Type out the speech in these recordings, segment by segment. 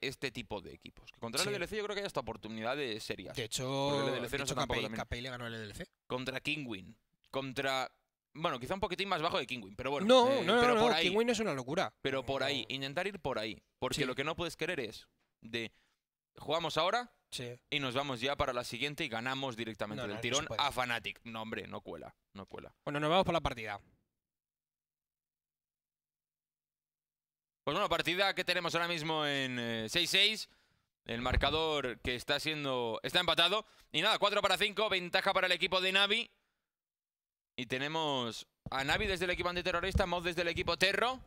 este tipo de equipos. Que contra Sí. el LDLC yo creo que hay hasta oportunidades serias. De hecho, el de no hecho le ganó el LDLC. Contra Kingwin. Contra... Bueno, quizá un poquitín más bajo de Kingwin, pero bueno. no, eh, no, no, pero no, por ahí. Kingwin es una locura. Pero por ahí, intentar ir por ahí. Porque Sí. lo que no puedes querer es de jugamos ahora Sí. y nos vamos ya para la siguiente y ganamos directamente No, del no, tirón a Fnatic. No, hombre, no cuela, no cuela. Bueno, nos vamos por la partida. Pues bueno, partida que tenemos ahora mismo en eh, 6-6. El marcador que está siendo. está empatado. Y nada, 4 para 5, ventaja para el equipo de Navi. Y tenemos a Navi desde el equipo antiterrorista, Mod desde el equipo Terro.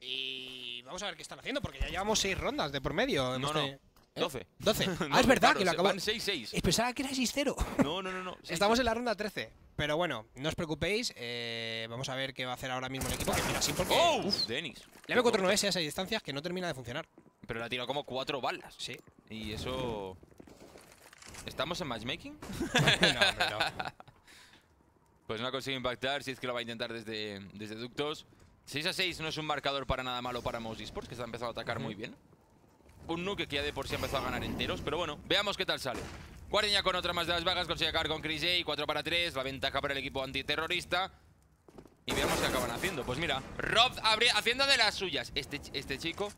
Y vamos a ver qué están haciendo, porque ya llevamos seis rondas de por medio. Hemos no. tenido- ¿Eh? 12. 12. No, Ah, es verdad claro, que lo. Van 6-6. Eh, Pensaba que era 6-0. No, no, no. no. Estamos en la ronda 13. Pero bueno, no os preocupéis. eh, vamos a ver qué va a hacer ahora mismo el equipo. Que mira, porque. ¡Oh! uf, Denis. le M4 no es a esas distancias que no termina de funcionar. Pero le ha tirado como cuatro balas. Sí. Y eso. ¿Estamos en matchmaking? no, hombre, no. Pues no ha conseguido impactar, si es que lo va a intentar desde, desde ductos. 6 a 6 no es un marcador para nada malo para Mouse Esports, que está empezando a atacar muy bien. Un nuke que ya de por sí ha empezado a ganar enteros, pero bueno, veamos qué tal sale. Guardian ya con otra más de las vagas, consigue acabar con Chris J, 4 para 3, la ventaja para el equipo antiterrorista. Y veamos qué acaban haciendo. Pues mira, Rob abri- haciendo de las suyas. Este, este chico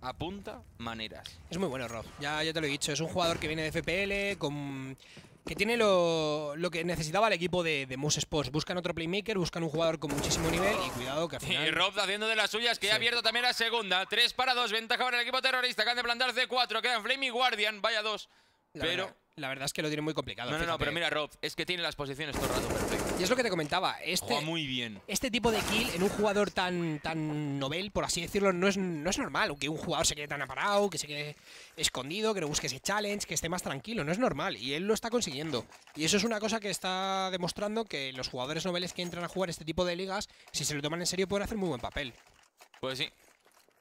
apunta maneras. Es muy bueno, Rob. Ya, ya te lo he dicho. Es un jugador que viene de FPL, con, que tiene lo, lo que necesitaba el equipo de, de Moose Sports. Buscan otro playmaker, buscan un jugador con muchísimo nivel y cuidado que al Y final. Rob haciendo de las suyas, que ya ha abierto también la segunda. 3 para 2, ventaja para el equipo terrorista. Acaban de plantarse 4, quedan Flame y Guardian, vaya dos. la Pero. verdad, la verdad es que lo tiene muy complicado. No, no, no, pero mira, Rob, es que tiene las posiciones todo el rato perfectas. Y es lo que te comentaba. Este, Juega muy bien. este tipo de kill en un jugador tan, tan novel, por así decirlo, no es, no es normal. Que un jugador se quede tan aparado, que se quede escondido, que no busque ese challenge, que esté más tranquilo. No es normal. Y él lo está consiguiendo. Y eso es una cosa que está demostrando que los jugadores noveles que entran a jugar este tipo de ligas, si se lo toman en serio, pueden hacer muy buen papel. Pues sí.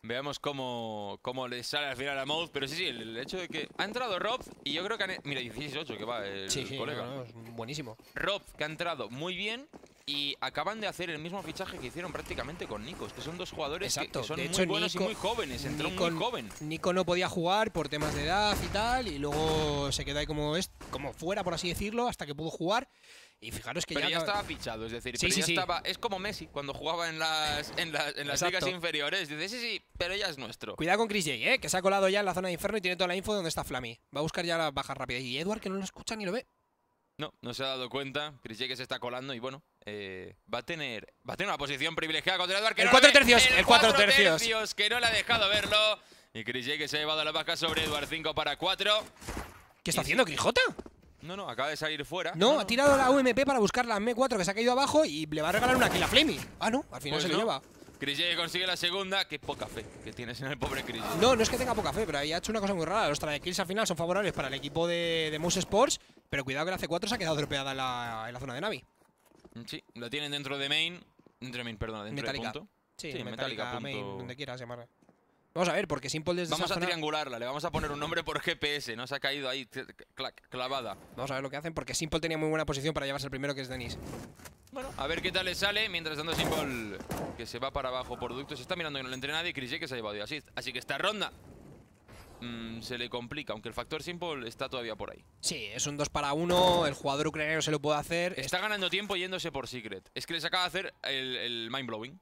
Veamos cómo, cómo le sale al final a Mouth. Pero sí, sí, el, el hecho de que ha entrado Rob y yo creo que han. e- Mira, 16-8 que va el Sí, colega. no, no, es buenísimo. Rob, que ha entrado muy bien. Y acaban de hacer el mismo fichaje que hicieron prácticamente con Nikos, que son dos jugadores que- Exacto. que, son De muy hecho, buenos Nico- y muy jóvenes. Entró Nico- muy joven. Nico no podía jugar por temas de edad y tal, y luego se quedó ahí como, es, como fuera, por así decirlo, hasta que pudo jugar. Y fijaros que Pero ya acaba- estaba fichado, es decir, Sí, pero sí, ya sí. estaba. Es como Messi cuando jugaba en las, en las, en las ligas inferiores. Dice, sí, sí, pero ya es nuestro. Cuidado con Chris J, ¿eh? que se ha colado ya en la zona de infierno y tiene toda la info de donde está Flammy. Va a buscar ya las bajas rápidas. Y Edward, que no lo escucha ni lo ve. No, no se ha dado cuenta. Chris J que se está colando y bueno, eh, va a tener va a tener una posición privilegiada contra Edward. Que El no tercios, el cuatro cuatro tercios. que no le ha dejado verlo. Y Chris J que se ha llevado la baja sobre Edward 5 para 4. ¿Qué está Y haciendo, Crijota? No, no, acaba de salir fuera. No, ha tirado la UMP para buscar la M4 que se ha caído abajo y le va a regalar una kill a Flammy. Ah, no, al final Pues se lo lleva. Chris J consigue la segunda. Qué poca fe que tienes en el pobre Chris J. No, no es que tenga poca fe, pero ahí ha hecho una cosa muy rara. Los kills al final son favorables para el equipo de, de Mouse Sports, pero cuidado que la C4 se ha quedado dropeada en la, en la zona de Navi. Sí, la tienen dentro de main. Dentro de main, perdona, dentro Metallica. de punto. Sí, Sí, Metallica, Metallica, main, donde quieras llamarla. Vamos a ver, porque Simple desde Vamos a zona- triangularla, le vamos a poner un nombre por GPS, no se ha caído ahí clac, clavada. Vamos a ver lo que hacen, porque Simple tenía muy buena posición para llevarse el primero, que es Denis. Bueno, a ver qué tal le sale. Mientras tanto, Simple que se va para abajo por ducto. Se está mirando que no le entre nadie. Y Chris J que se ha llevado de assist. Así que esta ronda mm, se le complica, aunque el factor Simple está todavía por ahí. Sí, es un 2 para 1, el jugador ucraniano se lo puede hacer. Está ganando tiempo yéndose por Secret. Es que les acaba de hacer el, el mind blowing.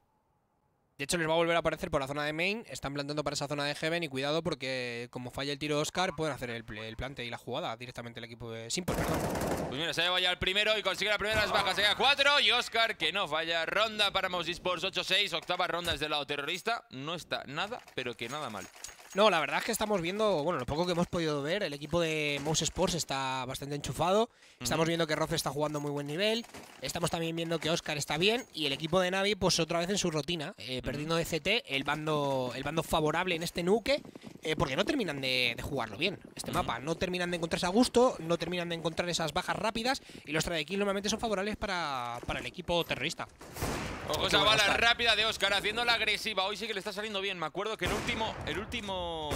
De hecho, les va a volver a aparecer por la zona de main. Están plantando para esa zona de Heaven y cuidado porque como falla el tiro de Oscar, pueden hacer el, pl- el plante y la jugada directamente el equipo de Simple. Pues mira, se lleva ya el primero y consigue la las bajas. Se queda 4 y Oscar que no falla. Ronda para Mouse Esports 8-6. Octava ronda desde el lado terrorista. No está nada, pero que nada mal. No, la verdad es que estamos viendo, bueno, lo poco que hemos podido ver, el equipo de Mouse Sports está bastante enchufado. Estamos viendo que Roth está jugando muy buen nivel. Estamos también viendo que Oscar está bien. Y el equipo de Navi, pues otra vez en su rutina, eh, perdiendo de CT, el bando, el bando favorable en este nuke, eh, porque no terminan de, de jugarlo bien. Este mapa no terminan de encontrarse a gusto, no terminan de encontrar esas bajas rápidas. Y los trade kill normalmente son favorables para, para el equipo terrorista. Ojo esa bala está. rápida de Oscar haciendo la agresiva. Hoy sí que le está saliendo bien. Me acuerdo que el último. El último.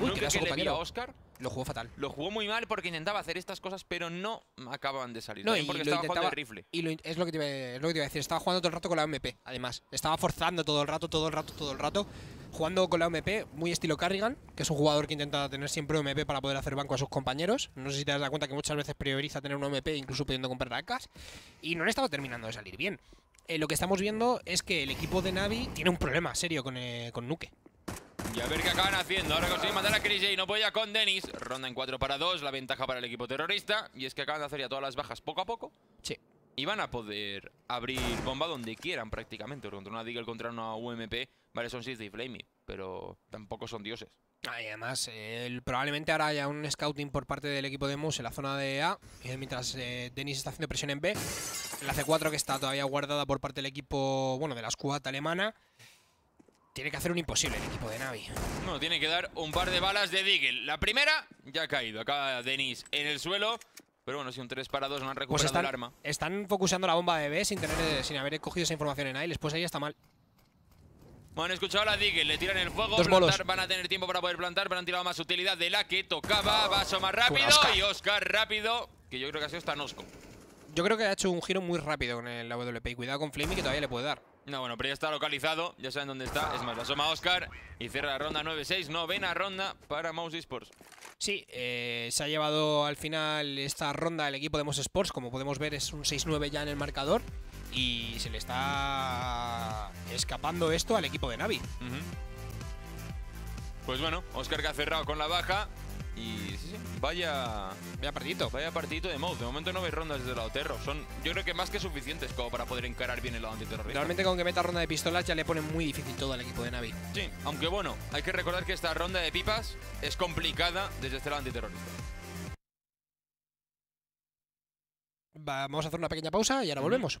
Uy, que le vi a. Oscar. Lo jugó fatal. Lo jugó muy mal porque intentaba hacer estas cosas, pero no acababan de salir. No, y porque estaba jugando el rifle. Y lo es, lo que te iba, es lo que te iba a decir. Estaba jugando todo el rato con la OMP, además. Estaba forzando todo el rato, todo el rato, todo el rato. Jugando con la OMP, muy estilo Carrigan, que es un jugador que intenta tener siempre OMP para poder hacer banco a sus compañeros. No sé si te das cuenta que muchas veces prioriza tener un OMP, incluso pudiendo comprar AKs. Y no le estaba terminando de salir bien. Eh, lo que estamos viendo es que el equipo de Navi tiene un problema serio con, eh, con Nuke. Y a ver qué acaban haciendo. Ahora consiguen matar a Chris J. No puede ya con Dennis. Ronda en 4 para 2. La ventaja para el equipo terrorista. Y es que acaban de hacer ya todas las bajas poco a poco. Sí. Y van a poder abrir bomba donde quieran prácticamente. Contra una Deagle, contra una UMP. Vale, son 6 de Flamey. Pero tampoco son dioses. Ah, y además, eh, probablemente ahora haya un scouting por parte del equipo de Moose en la zona de A, eh, mientras eh, Denis está haciendo presión en B. La C4 que está todavía guardada por parte del equipo, bueno, de la squad alemana. Tiene que hacer un imposible el equipo de Navi. No, tiene que dar un par de balas de Deagle. La primera ya ha caído. Acá Dennis en el suelo. Pero bueno, si un 3 para 2 no han Pues recuperado están, el arma. están focusando la bomba de B sin, tener, eh, sin haber cogido esa información en A y después ahí está mal. Bueno, han escuchado a la Deagle, le tiran el fuego, Dos plantar, bolos. van a tener tiempo para poder plantar, pero han tirado más utilidad de la que tocaba. Vaso más rápido Oscar. y Oscar rápido, que yo creo que ha sido hasta Nosco. Yo creo que ha hecho un giro muy rápido con el AWP y cuidado con Flamey que todavía le puede dar. No, bueno, pero ya está localizado, ya saben dónde está. Es más, la asoma Oscar y cierra la ronda 9-6, novena ronda para Mouse Esports. Sí, eh, se ha llevado al final esta ronda el equipo de Mos Sports. Como podemos ver, es un 6-9 ya en el marcador. Y se le está escapando esto al equipo de Navi. Pues bueno, Oscar que ha cerrado con la baja. Y sí, sí, vaya, Vaya partidito. vaya partidito de Mouse. De momento no veis rondas desde el lado terro. Son, yo creo que más que suficientes como para poder encarar bien el lado antiterrorista. Realmente con que meta ronda de pistolas ya le pone muy difícil todo al equipo de Navi. Sí, aunque bueno, hay que recordar que esta ronda de pipas es complicada desde este lado antiterrorista. Vamos a hacer una pequeña pausa y ahora volvemos.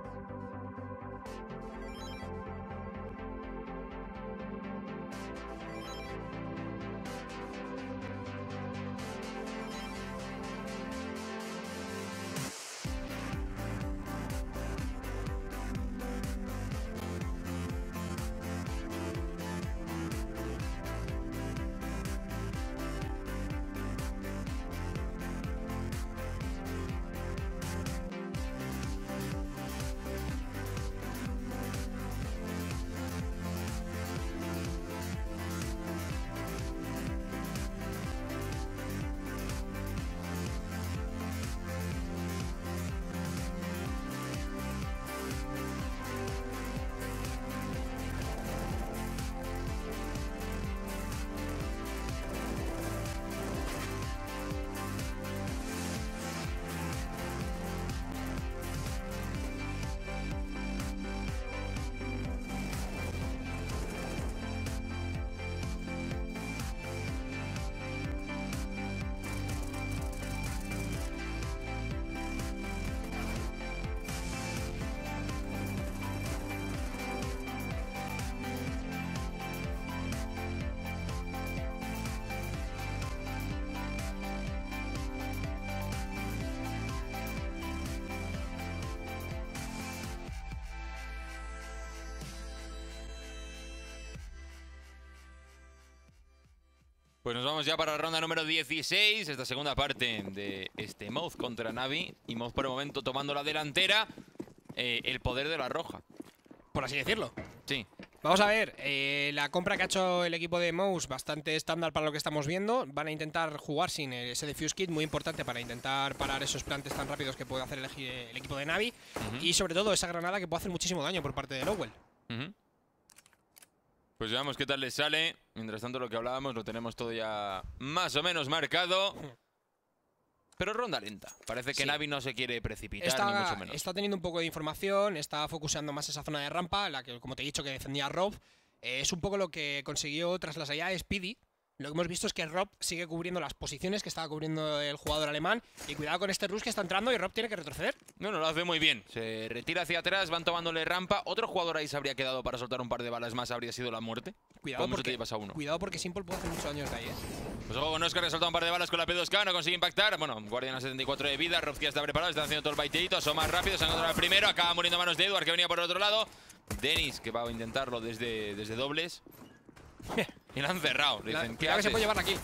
Pues nos vamos ya para la ronda número 16, esta segunda parte de este Mouth contra Navi. Y Mouth por el momento tomando la delantera, eh, el poder de la roja. Por así decirlo. Sí, Vamos a ver, eh, la compra que ha hecho el equipo de Mouse, bastante estándar para lo que estamos viendo. Van a intentar jugar sin ese Defuse Kit, muy importante para intentar parar esos plantes tan rápidos que puede hacer el, el equipo de Navi. Y sobre todo esa granada que puede hacer muchísimo daño por parte de Lowell. Pues veamos qué tal les sale. Mientras tanto, lo que hablábamos lo tenemos todo ya más o menos marcado. Pero ronda lenta. Parece que Navi no se quiere precipitar, está, ni mucho menos. Está teniendo un poco de información, está focusando más esa zona de rampa, la que, como te he dicho, que defendía Rob. Eh, es un poco lo que consiguió tras las allá Speedy, lo que hemos visto es que Rob sigue cubriendo las posiciones que estaba cubriendo el jugador alemán. Y cuidado con este Rush que está entrando y Rob tiene que retroceder. No, no, lo hace muy bien. Se retira hacia atrás, van tomándole rampa. Otro jugador ahí se habría quedado para soltar un par de balas más, habría sido la muerte. Cuidado porque, te a uno? cuidado porque Simple puede hacer muchos años de ahí, ¿eh? Pues ojo con Oscar que soltado un par de balas con la P2K, no consigue impactar. Bueno, Guardian a 74 de vida, Rob ya está preparado, está haciendo todo el baiteito, asoma rápido, se ha encontrado el primero, acaba muriendo a manos de Edward que venía por el otro lado. Dennis que va a intentarlo desde, desde dobles. y lo han cerrado. Dicen, ¿qué que se puede llevar aquí.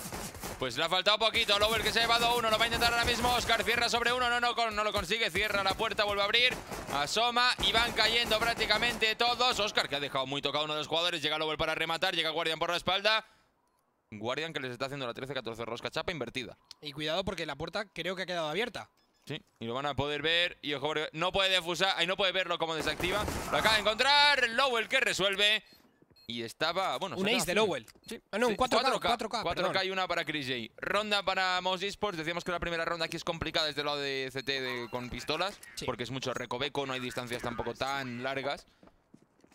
Pues le ha faltado poquito. Lower que se ha llevado uno. Lo va a intentar ahora mismo. Oscar cierra sobre uno. No, no, no lo consigue. Cierra la puerta, vuelve a abrir. Asoma y van cayendo prácticamente todos. Oscar que ha dejado muy tocado uno de los jugadores. Llega Lower para rematar. Llega Guardian por la espalda. Guardian que les está haciendo la 13-14 rosca chapa invertida. Y cuidado porque la puerta creo que ha quedado abierta. Sí, y lo van a poder ver. Y ojo, no puede defusar, ahí no puede verlo como desactiva. Lo acaba de encontrar. Lowell que resuelve. Y estaba, bueno... Un ace de Lowell. Sí. Ah, no, un 4K. 4K, 4K, y una para Chris J. Ronda para Moss Esports. Decíamos que la primera ronda aquí es complicada desde el lado de CT con pistolas. Porque es mucho recoveco, no hay distancias tampoco tan largas.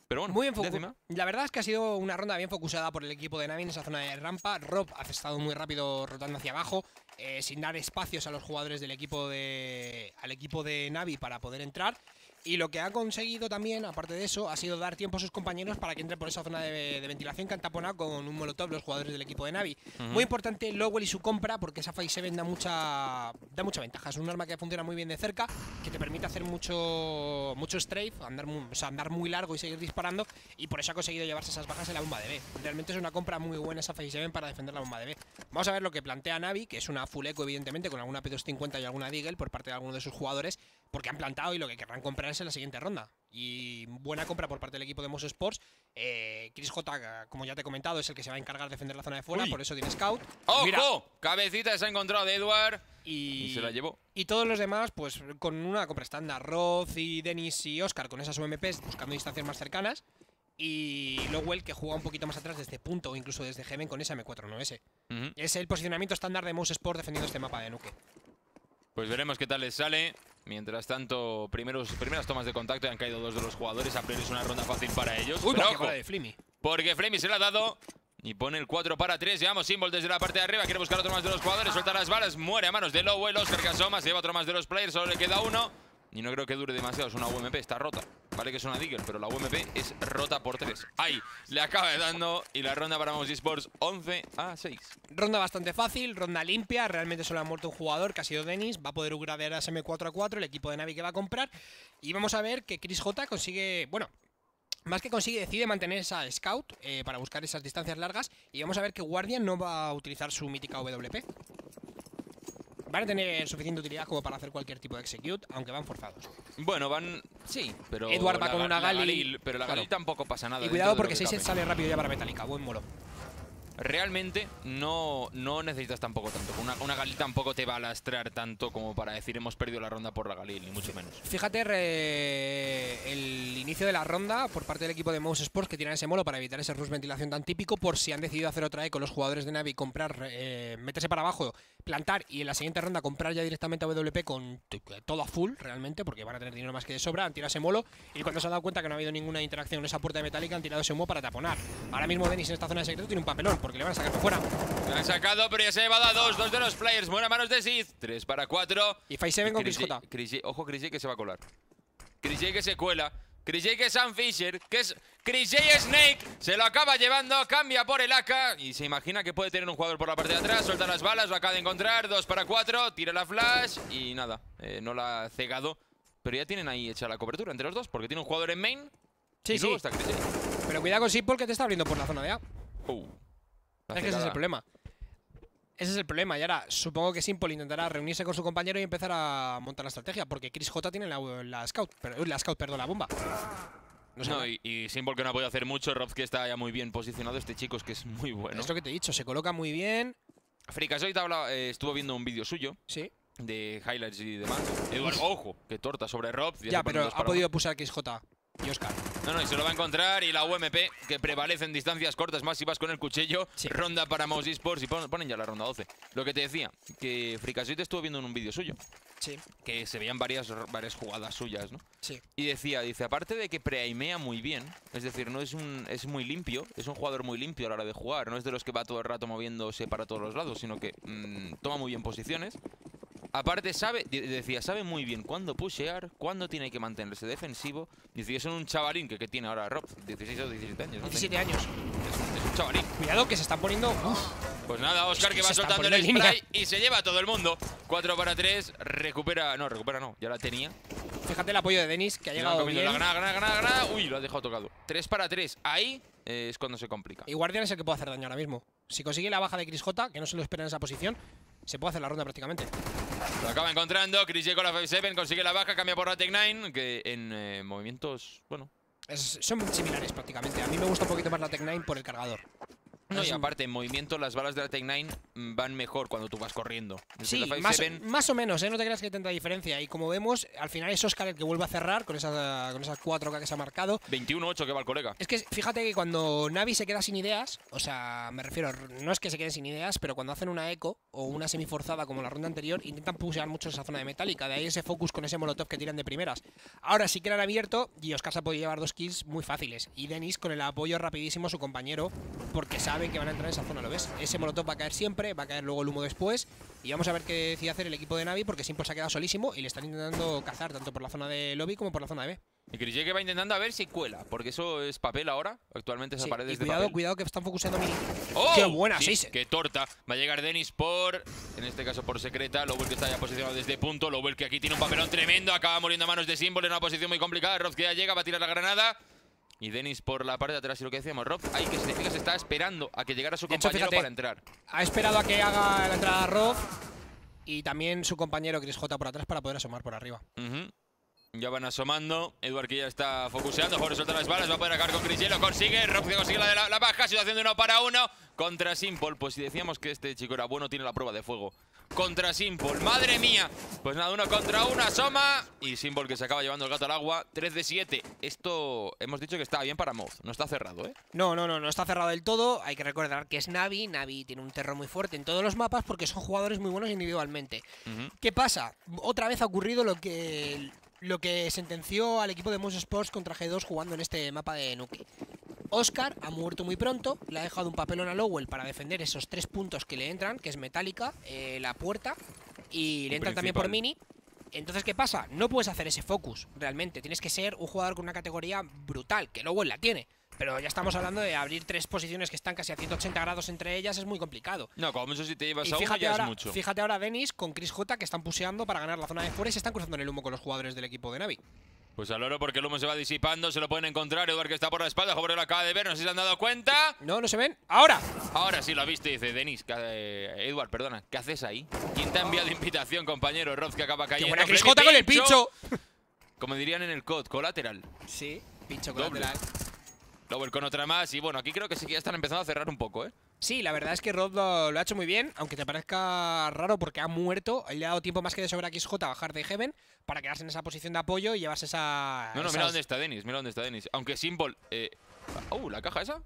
Pero bueno, Muy bien La verdad es que ha sido una ronda bien focusada por el equipo de Navi en esa zona de rampa. Rob ha estado muy rápido rotando hacia abajo, eh, sin dar espacios a los jugadores del equipo de, al equipo de Navi para poder entrar. Y lo que ha conseguido también, aparte de eso, ha sido dar tiempo a sus compañeros para que entren por esa zona de, ventilación que han taponado con un molotov los jugadores del equipo de Navi. Muy importante Lowell y su compra, porque esa Phase 7 da mucha, da mucha ventaja. Es un arma que funciona muy bien de cerca, que te permite hacer mucho, mucho strafe, andar, andar muy largo y seguir disparando. Y por eso ha conseguido llevarse esas bajas en la bomba de B. Realmente es una compra muy buena esa Phase 7 para defender la bomba de B. Vamos a ver lo que plantea Navi, que es una full eco, evidentemente, con alguna P250 y alguna Deagle por parte de alguno de sus jugadores, porque han plantado y lo que querrán comprar es en la siguiente ronda. Y buena compra por parte del equipo de Moss Sports. Eh, Chris J, como ya te he comentado, es el que se va a encargar de defender la zona de fuera, por eso tiene Scout. ¡Ojo! Cabecita se ha encontrado de Edward. Y, se la llevó. Y todos los demás, pues con una compra estándar. Roth y Dennis y Oscar con esas UMPs buscando distancias más cercanas. Y Lowell que juega un poquito más atrás desde punto o incluso desde Gemen con esa M4-9S. Es el posicionamiento estándar de Mouse Sport defendiendo este mapa de Nuke. Pues veremos qué tal les sale. Mientras tanto, primeros, primeras tomas de contacto y han caído dos de los jugadores. A priori es una ronda fácil para ellos. Uy, pero ojo, de Flimmy. Porque Flemmy se la ha dado y pone el 4 para 3. Llevamos Symbol desde la parte de arriba. Quiere buscar otro más de los jugadores. Suelta las balas. Muere a manos de Lowell. Oscar que asoma. Se lleva otro más de los players. Solo le queda uno. Y no creo que dure demasiado. Es una UMP. Está rota. Vale que es una Digger, pero la UMP es rota por 3. Ahí, le acaba dando y la ronda para Mouse Esports 11 a 6. Ronda bastante fácil, ronda limpia. Realmente solo ha muerto un jugador, que ha sido Dennis. Va a poder upgradear a SM4 a 4, el equipo de Navi que va a comprar. Y vamos a ver que Chris J consigue, bueno, más que consigue, decide mantener esa Scout eh, para buscar esas distancias largas. Y vamos a ver que Guardian no va a utilizar su mítica WP. Van a tener suficiente utilidad como para hacer cualquier tipo de execute, aunque van forzados. Bueno, van... Sí, pero... Edward va con una Gali... Pero la Gali tampoco pasa nada. Y cuidado porque 6 sale rápido ya para Metallica. Buen molo realmente no, no necesitas tampoco tanto. Una, una Galil tampoco te va a lastrar tanto como para decir hemos perdido la ronda por la Galil, ni mucho menos. Fíjate el inicio de la ronda por parte del equipo de Mouse Sports que tiene ese molo para evitar ese rush ventilación tan típico por si han decidido hacer otra E con los jugadores de Navi, comprar, eh, meterse para abajo, plantar y en la siguiente ronda comprar ya directamente a WP con todo a full realmente porque van a tener dinero más que de sobra, han tirado ese molo y cuando se han dado cuenta que no ha habido ninguna interacción en esa puerta metálica han tirado ese molo para taponar. Ahora mismo Denis en esta zona de secreto tiene un papelón porque le van a sacar fuera. Le han sacado, pero ya se ha llevado a dos. Dos de los players. Buena manos de Sith. Tres para cuatro. Y 7 con Chris J. ojo, Chris J que se va a colar. Chris J que se cuela. Chris J que es Sam Fisher, que es Chris J Snake, se lo acaba llevando, cambia por el AK y se imagina que puede tener un jugador por la parte de atrás, suelta las balas, lo acaba de encontrar, dos para cuatro, tira la flash y nada, eh, no la ha cegado. Pero ya tienen ahí hecha la cobertura entre los dos, porque tiene un jugador en main sí, sí. está Chris Pero cuidado con Simple que te está abriendo por la zona de A. Uh. Es que ese es el problema. Ese es el problema. Y ahora supongo que Simple intentará reunirse con su compañero y empezar a montar la estrategia. Porque Chris J tiene la, Scout. la Scout, perdón, la bomba. No, sé No, y, y Symbol que no ha podido hacer mucho. Rob que está ya muy bien posicionado. Este chico es que es muy bueno. Es lo que te he dicho, se coloca muy bien. Fricasoid habla, eh, estuvo viendo un vídeo suyo Sí. de highlights y demás. Eduardo, ojo, que torta sobre Rob. Ya, pero ha podido pulsar XJ y Oscar. No, no, y se lo va a encontrar. Y la UMP, que prevalece en distancias cortas masivas con el cuchillo. Sí. Ronda para Mouse Esports. Y pon- ponen ya la ronda 12. Lo que te decía, que Fricasoid estuvo viendo en un vídeo suyo. Sí, Que se veían varias, varias jugadas suyas, ¿no? sí. Y decía, dice, aparte de que preaimea muy bien, es decir, no es un es muy limpio, es un jugador muy limpio a la hora de jugar, no es de los que va todo el rato moviéndose para todos los lados, sino que mm, toma muy bien posiciones. Aparte sabe, decía, sabe muy bien cuándo pushear, cuándo tiene que mantenerse defensivo. Dice, es un chavalín que, que tiene ahora Rob, 16 o 17 años, ¿no? 17 años. Es un, es un chavalín. Cuidado que se están poniendo. Uf, Pues nada, Oscar que que va soltando el spray y se lleva a todo el mundo. 4 para 3, recupera, no, recupera no, ya la tenía. fíjate el apoyo de Denis que ha llegado bien. la granada, granada, granada, granada. Uy, lo ha dejado tocado. 3 para 3. Ahí eh, es cuando se complica. Y Guardian es el que puede hacer daño ahora mismo. Si consigue la baja de Chris J, que no se lo espera en esa posición, se puede hacer la ronda prácticamente. Lo acaba encontrando. Chris J con la 5-7 consigue la baja, cambia por la Tech 9. Que en eh, movimientos, bueno. Es- son similares prácticamente. A mí me gusta un poquito más la Tech 9 por el cargador. No, y aparte, en movimiento las balas de la Tech 9 mm, van mejor cuando tú vas corriendo. Sí, más, 5-7, más o menos, ¿eh? no te creas que hay tanta diferencia. Y como vemos, al final es Oscar el que vuelve a cerrar con esas, con esas 4K que se ha marcado. 21-8 que va el colega. Es que fíjate que cuando Navi se queda sin ideas, o sea, me refiero, no es que se queden sin ideas, pero cuando hacen una eco o una semiforzada como la ronda anterior, intentan pushear mucho esa zona de metálica. De ahí ese focus con ese molotov que tiran de primeras. Ahora sí que la han abierto y Oscar se ha podido llevar dos kills muy fáciles. Y Denis con el apoyo rapidísimo a su compañero, porque sabe que van a entrar en esa zona, ¿lo ves? Ese molotov va a caer siempre, va a caer luego el humo después. Y vamos a ver qué decide hacer el equipo de Navi, porque Simple se ha quedado solísimo y le están intentando cazar tanto por la zona de lobby como por la zona de B. Y J que va intentando a ver si cuela. Porque eso es papel ahora. Actualmente esa Sí, pared es de cuidado, papel. cuidado que están focusando Mini. ¡Oh! ¡Qué buena! Sí, ¡Qué torta! Va a llegar Denis por, en este caso por secreta. Lowell que está ya posicionado desde punto. Lowell que aquí tiene un papelón tremendo. Acaba muriendo a manos de Symbol en una posición muy complicada. Rob que ya llega, va a tirar la granada. Y Denis por la parte de atrás. Y lo que decíamos, Rob, ahí que significa se está esperando a que llegara su De hecho, compañero fíjate. para entrar. Ha esperado a que haga la entrada Rob y también su compañero Chris J por atrás para poder asomar por arriba. Ya van asomando. Eduard que ya está focuseando. Por suelta las balas. Va a poder acabar con Chris J, Lo consigue. Rob que consigue la, de la, la baja. Situación de uno para uno. Contra Simple. Pues si decíamos que este chico era bueno, tiene la prueba de fuego. Contra Simple. ¡Madre mía! Pues nada, uno contra uno. Asoma. Y Simple que se acaba llevando el gato al agua. 3 de 7. Esto hemos dicho que está bien para Moz. No está cerrado, ¿eh? No, no, no, no está cerrado del todo. Hay que recordar que es Navi. Navi tiene un terror muy fuerte en todos los mapas porque son jugadores muy buenos individualmente. ¿Qué pasa? Otra vez ha ocurrido lo que lo que sentenció al equipo de Moose Sports contra G2 jugando en este mapa de Nuke. Oscar ha muerto muy pronto, le ha dejado un papelón a Lowell para defender esos tres puntos que le entran, que es metálica, eh, la puerta y le entran también por mini. Entonces, ¿qué pasa? No puedes hacer ese focus, realmente. Tienes que ser un jugador con una categoría brutal, que Lowell la tiene. Pero ya estamos hablando de abrir tres posiciones que están casi a 180 grados entre ellas, es muy complicado. No, como eso si te llevas Y a uno fíjate ya ahora, es mucho. fíjate ahora Denis con Chris J que están puseando para ganar la zona de fuera y se están cruzando en el humo con los jugadores del equipo de Navi. Pues al oro porque el humo se va disipando. Se lo pueden encontrar. Eduard que está por la espalda. Joder, lo acaba de ver. No sé si se han dado cuenta. No, no se ven. ¡Ahora! Ahora sí lo ha visto y dice, Denis, eh, Edward, perdona, ¿qué haces ahí? ¿Quién te ha enviado invitación, compañero? Roz que acaba ¡Qué cayendo. buena Freddy J con el pincho! Como dirían en el COD, colateral. Sí, pincho colateral. Lowell con otra más y bueno, aquí creo que sí que ya están empezando a cerrar un poco, ¿eh? Sí, la verdad es que Rod lo, lo ha hecho muy bien, aunque te parezca raro porque ha muerto. Le ha dado tiempo más que de sobra a XJ a bajar de Heaven para quedarse en esa posición de apoyo y llevarse esa. No, no, esas- mira dónde está Denis, mira dónde está Denis. Aunque Symbol... Eh... Uh, ¿la caja esa?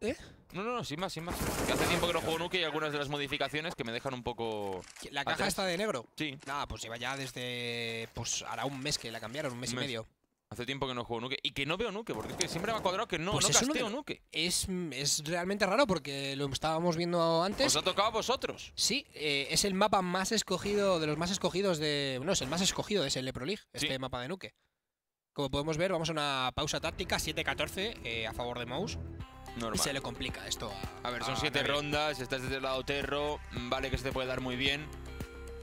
¿Eh? No, no, no, sin más, sin más. Que hace tiempo que no juego Nuke y algunas de las modificaciones que me dejan un poco... La caja Atrás. está de negro. Sí, Nada, pues lleva ya desde. Pues hará un mes que la cambiaron, un mes Un y medio. Hace tiempo que no juego Nuke. Y que no veo Nuke, porque es que siempre me ha cuadrado que no, Pues no casteo Nuke. Es, es realmente raro porque lo estábamos viendo antes. ¿Os ha tocado a vosotros? Sí, eh, es el mapa más escogido, de los más escogidos de... No, es el más escogido, es el de Pro League, este mapa de Nuke. Como podemos ver, vamos a una pausa táctica, 7-14 eh, a favor de Mouse. Normal. Y se le complica esto a... A ver, son a siete Navi. rondas, estás desde el lado terro, vale que se te puede dar muy bien,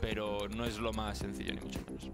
pero no es lo más sencillo ni mucho menos.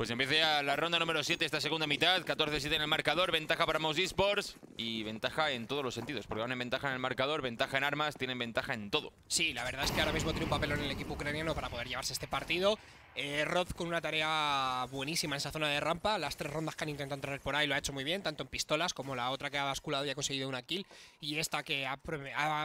Pues empieza la ronda número 7, esta segunda mitad. 14-7 en el marcador, ventaja para Mouse Esports y ventaja en todos los sentidos. Porque van en ventaja en el marcador, ventaja en armas, tienen ventaja en todo. Sí, la verdad es que ahora mismo tiene un papel en el equipo ucraniano para poder llevarse este partido. Eh, Roth con una tarea buenísima en esa zona de rampa. Las tres rondas que han intentado entrar por ahí lo ha hecho muy bien, tanto en pistolas como la otra que ha basculado y ha conseguido una kill. Y esta que ha,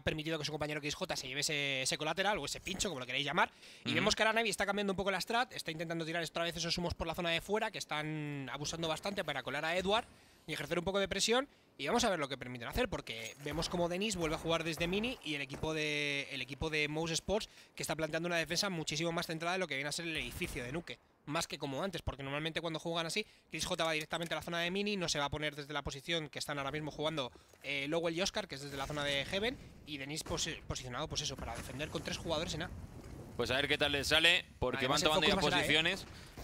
permitido que su compañero XJ se lleve ese, colateral o ese pincho, como lo queréis llamar. Y vemos que ahora Navi está cambiando un poco la strat, está intentando tirar otra vez esos humos por la zona de fuera, que están abusando bastante para colar a Edward y ejercer un poco de presión. Y vamos a ver lo que permiten hacer, porque vemos como Denis vuelve a jugar desde mini y el equipo de el equipo de Mouse Sports que está planteando una defensa muchísimo más centrada de lo que viene a ser el edificio de Nuke. Más que como antes, porque normalmente cuando juegan así, Chris J va directamente a la zona de mini, no se va a poner desde la posición que están ahora mismo jugando eh, Lowell y Oscar, que es desde la zona de Heaven, y Denis posicionado, pues eso, para defender con tres jugadores en A. Pues a ver qué tal les sale, porque van tomando ya ¿eh?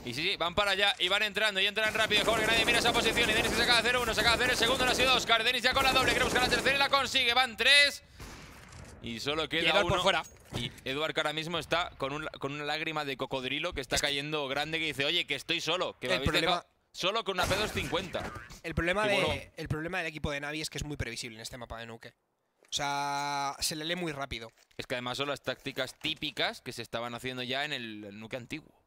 Y sí, sí, van para allá y van entrando y entran rápido. Jorge, nadie mira esa posición. Y Denis uno, se acaba de hacer el segundo, no ha sido Oscar. Denis ya con la doble, quiere buscar la tercera y la consigue. Van tres. Y solo queda uno. por fuera. Y Eduard ahora mismo está con, con una lágrima de cocodrilo que está cayendo grande que dice, oye, que estoy solo. Que el problema... Solo con una P250. El problema, de, el problema del equipo de Navi es que es muy previsible en este mapa de Nuke. O sea, se le lee muy rápido. Es que además son las tácticas típicas que se estaban haciendo ya en el Nuke antiguo.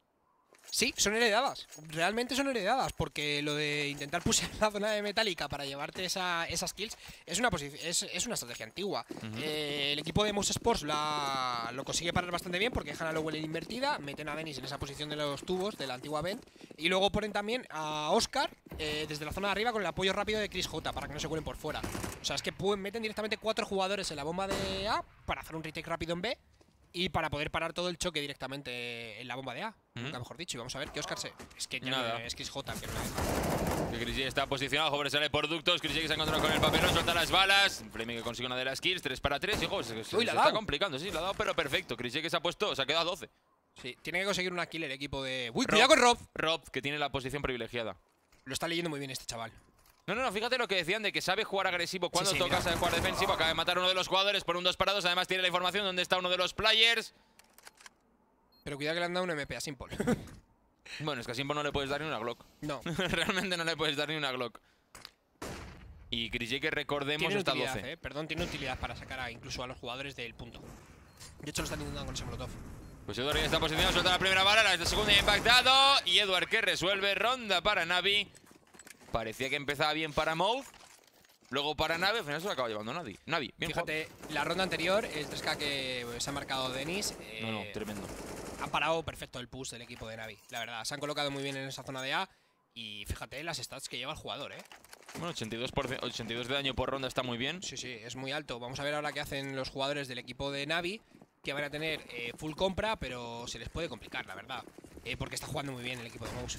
Sí, son heredadas. Realmente son heredadas. Porque lo de intentar pusear la zona de metálica para llevarte esa, esas kills es una, es, es una estrategia antigua. Eh, el equipo de Mouse Sports la, lo consigue parar bastante bien porque dejan a Lowell en invertida, meten a Denis en esa posición de los tubos de la antigua Vent y luego ponen también a Oscar eh, desde la zona de arriba con el apoyo rápido de Chris J para que no se cuelen por fuera. O sea, es que meten directamente cuatro jugadores en la bomba de A para hacer un retake rápido en B y para poder parar todo el choque directamente en la bomba de A, nunca mejor dicho. Y vamos a ver que Oscar se. Es que ya Nada. es Chris J. Que Chris está posicionado, Jover sale por ductos. Chris que se ha encontrado con el papelón, suelta las balas. Fleming que consigue una de las kills, 3 para 3. Y ojo, se, se, está complicando, sí, lo ha dado, pero perfecto. Chris que se ha puesto, se ha quedado a 12. Sí, tiene que conseguir una kill el equipo de. ¡Uy, cuidado con Rob! Rob, que tiene la posición privilegiada. Lo está leyendo muy bien este chaval. No, no, no, fíjate lo que decían de que sabe jugar agresivo cuando toca, sabe jugar defensivo. Acaba de matar a uno de los jugadores por un dos parados. Además, tiene la información de dónde está uno de los players. Pero cuidado que le han dado un MP a Simple. bueno, es que a Simple no le puedes dar ni una Glock. No. Realmente no le puedes dar ni una Glock. Y Chris que recordemos tiene está utilidad, 12. Eh. Perdón, tiene utilidad para sacar a, incluso a los jugadores del punto. De hecho, lo están intentando con ese molotov. Pues Edward ya está posicionado, suelta la primera bala, la segunda ha impactado. Y Edward que resuelve, ronda para Navi. Parecía que empezaba bien para Mouth. Luego para Navi, al final se lo acaba llevando Navi. Navi, bien Fíjate, la ronda anterior, el 3K que se ha marcado Denis. no, no, eh, tremendo han parado perfecto el push del equipo de Navi. La verdad, se han colocado muy bien en esa zona de A. Y fíjate las stats que lleva el jugador, ¿eh? Bueno, 82, 82 de daño por ronda está muy bien. Sí, sí, es muy alto. Vamos a ver ahora qué hacen los jugadores del equipo de Navi, que van a tener eh, full compra, pero se les puede complicar, la verdad. Eh, porque está jugando muy bien el equipo de Mouse.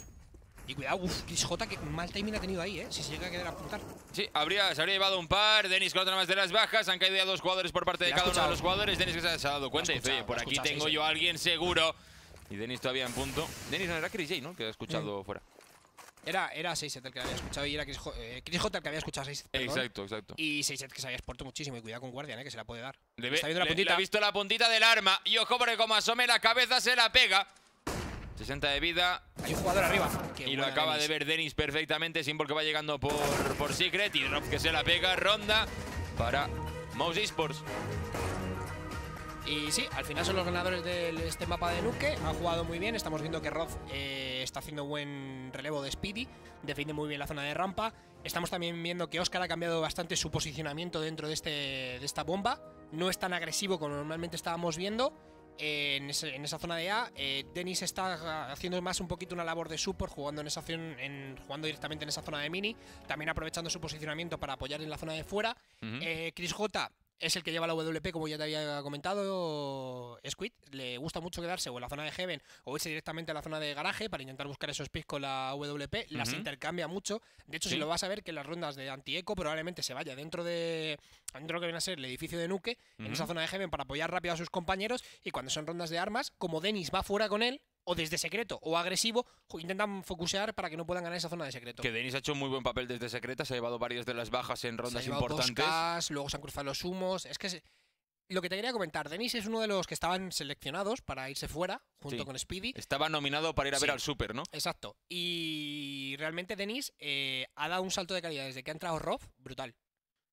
Y cuidado, uff, Chris J, que mal timing ha tenido ahí, ¿eh? Si se llega a quedar a apuntar. Sí, habría, se habría llevado un par. Denis con otra más de las bajas. Han caído ya dos jugadores por parte de cada uno de los jugadores. Denis que se ha dado cuenta y dice, oye, por aquí tengo yo a alguien seguro. Y Denis todavía en punto. Denis no era Chris J, ¿no? Que ha escuchado mm. fuera. Era, era 6 el que había escuchado y era Chris, eh, J el que había escuchado 6 Exacto, exacto. Y 6 que se había expuesto muchísimo. Y cuidado con Guardian, ¿eh? que se la puede dar. Le, ve, la puntita. ha visto la puntita del arma. Y ojo, porque como asome la cabeza se la pega. 60 de vida. Hay un jugador arriba. y lo acaba de ver Denis perfectamente. Simple que va llegando por, por Secret. Y Rob que se la pega. Ronda para Mouse Esports. Y sí, al final son los ganadores de este mapa de Nuke. Han jugado muy bien. Estamos viendo que Roth eh, está haciendo buen relevo de Speedy. Defiende muy bien la zona de rampa. Estamos también viendo que Oscar ha cambiado bastante su posicionamiento dentro de, este, de esta bomba. No es tan agresivo como normalmente estábamos viendo. Eh, en, esa zona de A, eh, Denis está haciendo más un poquito una labor de support, jugando en esa en, jugando directamente en esa zona de mini, también aprovechando su posicionamiento para apoyar en la zona de fuera. Chris J es el que lleva la WP, como ya te había comentado, Squid. Le gusta mucho quedarse o en la zona de Heaven o irse directamente a la zona de garaje para intentar buscar esos picks con la WP. Las intercambia mucho. De hecho, si lo vas a ver, que en las rondas de anti-eco probablemente se vaya dentro de, dentro de lo que viene a ser el edificio de Nuke, en esa zona de Heaven para apoyar rápido a sus compañeros. Y cuando son rondas de armas, como Dennis va fuera con él, o desde secreto o agresivo, intentan focusear para que no puedan ganar esa zona de secreto. Que Denis ha hecho un muy buen papel desde secreta, se ha llevado varias de las bajas en rondas importantes. luego se han cruzado los humos. Es que lo que te quería comentar, Denis es uno de los que estaban seleccionados para irse fuera, junto Sí. con Speedy. Estaba nominado para ir a ver al Super, ¿no? Exacto. Y realmente Denis eh, ha dado un salto de calidad desde que ha entrado Roth, brutal.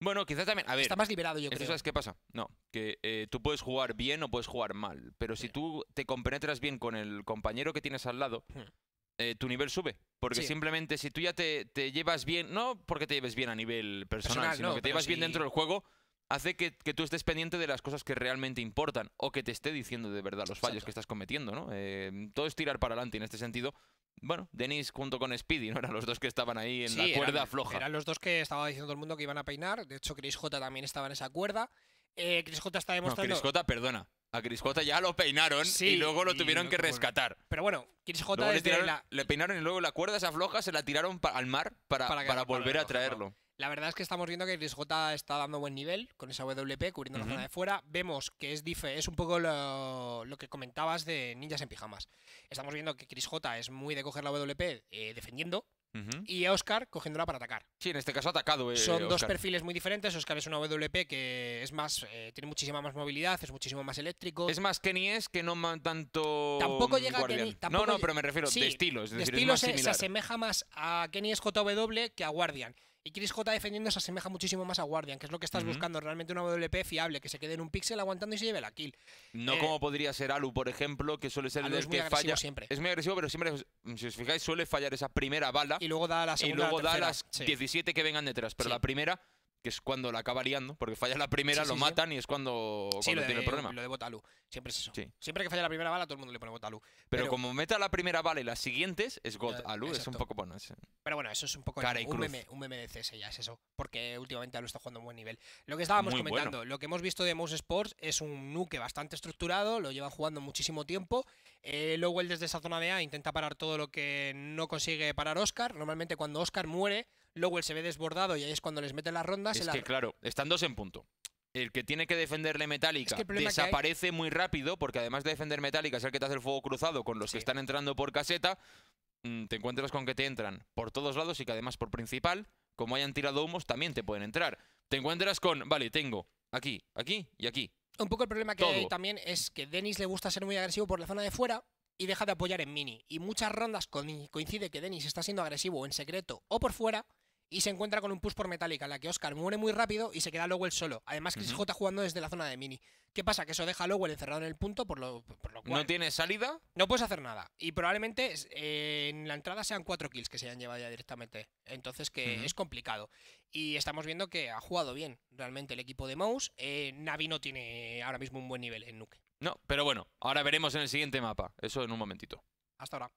Bueno, quizás también. A ver, Está más liberado, yo ¿esto creo. ¿sabes qué pasa? No, que eh, tú puedes jugar bien o puedes jugar mal, pero si tú te compenetras bien con el compañero que tienes al lado, Hmm. eh, tu nivel sube. Porque Sí. simplemente si tú ya te, te llevas bien, no porque te lleves bien a nivel personal, Personal, sino no, que te llevas bien dentro del juego, hace que, que tú estés pendiente de las cosas que realmente importan o que te esté diciendo de verdad los fallos Exacto. que estás cometiendo, ¿no? Eh, todo es tirar para adelante en este sentido. Bueno, Denis junto con Speedy, ¿no? Eran los dos que estaban ahí en Sí, la cuerda eran, floja. Eran los dos que estaba diciendo todo el mundo que iban a peinar. De hecho, Chris J también estaba en esa cuerda. Eh, Chris J está No, demostrando. Chris J, perdona. A Chris J ya lo peinaron Sí, y luego lo tuvieron que rescatar. Pero bueno, Chris J le, desde tiraron- la, le peinaron y luego la cuerda esa floja se la tiraron al mar para, volver a traerlo. La verdad es que estamos viendo que Chris J está dando buen nivel con esa WP, cubriendo la Ujú. zona de fuera. Vemos que es, dife- es un poco lo, lo que comentabas de ninjas en pijamas. Estamos viendo que Chris J es muy de coger la WP eh, defendiendo Ujú. y Oscar cogiéndola para atacar. Sí, en este caso atacado. eh, Son dos perfiles muy diferentes. Oscar es una WP que es más, eh, tiene muchísima más movilidad, es muchísimo más eléctrico. Es más Kenny es que no man- tanto. Tampoco llega a. Kenny- tampoco no, no, pero me refiero Sí, de estilo. Es de decir, estilo es más se, se asemeja más a Kenny es JW que a Guardian. Y Chris J defendiendo se asemeja muchísimo más a Guardian, que es lo que estás buscando, realmente una WP fiable, que se quede en un píxel aguantando y se lleve la kill. No eh, como podría ser Alu, por ejemplo, que suele ser Alu el es muy que falla. siempre. Es muy agresivo, pero siempre, si os fijáis, suele fallar esa primera bala Y luego da la y segunda. luego la da las Sí. 17 que vengan detrás. Pero Sí. la primera, que es cuando la acaba liando, porque falla la primera, Sí, lo sí, sí. matan y es cuando, cuando lo tiene de, el problema. lo de Botalu. Siempre es eso. Siempre que falla la primera bala, todo el mundo le pone Botalu. Pero, pero- como meta la primera bala y las siguientes, es God Alu, es un poco bueno. es- Pero bueno, eso es un poco Cara y un, cruz. meme, un meme de CS ya es eso. Porque últimamente Alu está jugando a un buen nivel. Lo que estábamos Muy comentando, lo que hemos visto de Mouse Sports es un nuke bastante estructurado, lo llevan jugando muchísimo tiempo. Eh, Lowell desde esa zona de A intenta parar todo lo que no consigue parar Oscar. Normalmente cuando Oscar muere, Lowell se ve desbordado y ahí es cuando les mete las rondas. Es la- que claro, están dos en punto. El que tiene que defenderle Metallica Es que hay- desaparece muy rápido porque además de defender Metallica es el que te hace el fuego cruzado con los Sí. que están entrando por caseta. mm, Te encuentras con que te entran por todos lados y que además por principal, como hayan tirado humos, también te pueden entrar. Te encuentras con, vale, tengo aquí, aquí y aquí. Un poco el problema que Todo. hay también es que Denis le gusta ser muy agresivo por la zona de fuera y deja de apoyar en mini. Y muchas rondas coincide que Denis está siendo agresivo en secreto o por fuera y se encuentra con un push por metálica en la que Oscar muere muy rápido y se queda Lowell solo. Además, Chris Ujú. J jugando desde la zona de mini. ¿Qué pasa? Que eso deja a Lowell encerrado en el punto, por lo, por lo cual No tiene salida. no puedes hacer nada. Y probablemente eh, en la entrada sean cuatro kills que se hayan llevado ya directamente. Entonces que es complicado. Y estamos viendo que ha jugado bien realmente el equipo de Mouse. Eh, Navi no tiene ahora mismo un buen nivel en Nuke. No, pero bueno, ahora veremos en el siguiente mapa. Eso en un momentito. Hasta ahora.